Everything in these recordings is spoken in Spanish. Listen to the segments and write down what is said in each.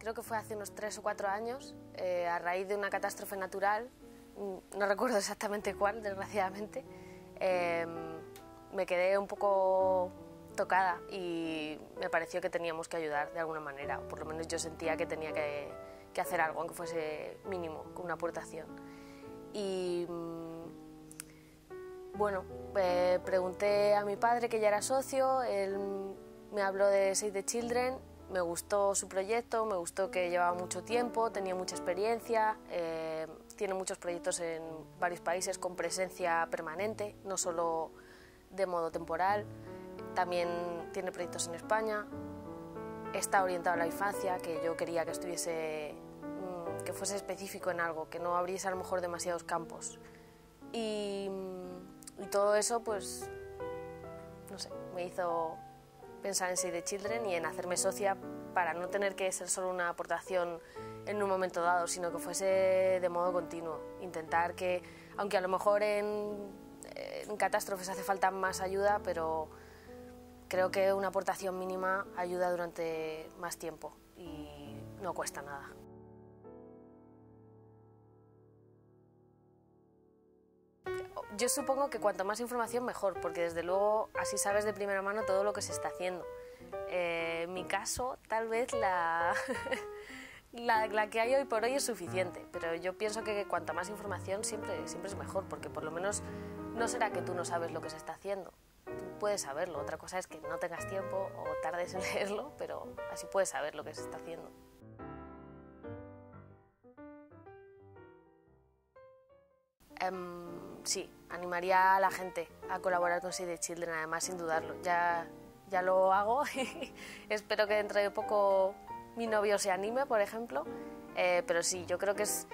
creo que fue hace unos tres o cuatro años, eh, a raíz de una catástrofe natural, mm, no recuerdo exactamente cuál, desgraciadamente, em, me quedé un poco tocada y me pareció que teníamos que ayudar de alguna manera, o por lo menos yo sentía que tenía que, que hacer algo, aunque fuese mínimo, con una aportación. Y mm, bueno, eh, pregunté a mi padre, que ya era socio, él me habló de Save the Children, me gustó su proyecto, me gustó que llevaba mucho tiempo, tenía mucha experiencia, eh, tiene muchos proyectos en varios países con presencia permanente, no solo de modo temporal, también tiene proyectos en España, está orientado a la infancia, que yo quería que estuviese, mm, que fuese específico en algo, que no abriese a lo mejor demasiados campos. Y, y todo eso, pues, no sé, me hizo pensar en Save the Children y en hacerme socia para no tener que ser solo una aportación en un momento dado, sino que fuese de modo continuo. Intentar que, aunque a lo mejor en, en catástrofes hace falta más ayuda, pero creo que una aportación mínima ayuda durante más tiempo y no cuesta nada. Yo supongo que cuanto más información mejor, porque desde luego así sabes de primera mano todo lo que se está haciendo. Eh, en mi caso, tal vez la, la, la, que hay hoy por hoy es suficiente, pero yo pienso que cuanta más información siempre, siempre es mejor, porque por lo menos no será que tú no sabes lo que se está haciendo. Tú puedes saberlo, otra cosa es que no tengas tiempo o tardes en leerlo, pero así puedes saber lo que se está haciendo. Um, sí, animaría a la gente a colaborar con Save the Children, además sin dudarlo. Ya, ya lo hago espero que dentro de poco mi novio se anime, por ejemplo. Eh, pero sí, yo creo que es,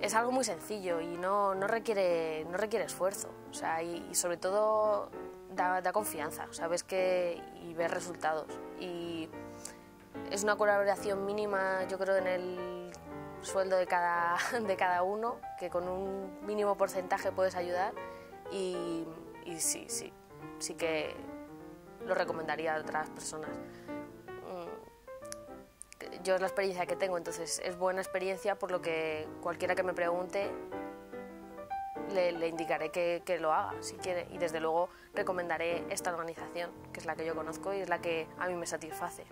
es algo muy sencillo y no, no, requiere, no requiere esfuerzo. O sea, y, sobre todo da, da, confianza, sabes que y ves resultados. Y es una colaboración mínima, yo creo, en el sueldo de cada, de cada uno, que con un mínimo porcentaje puedes ayudar y, sí, sí, sí que lo recomendaría a otras personas. Yo es la experiencia que tengo, entonces es buena experiencia, por lo que cualquiera que me pregunte le, le indicaré que, que, lo haga si quiere y desde luego recomendaré esta organización, que es la que yo conozco y es la que a mí me satisface.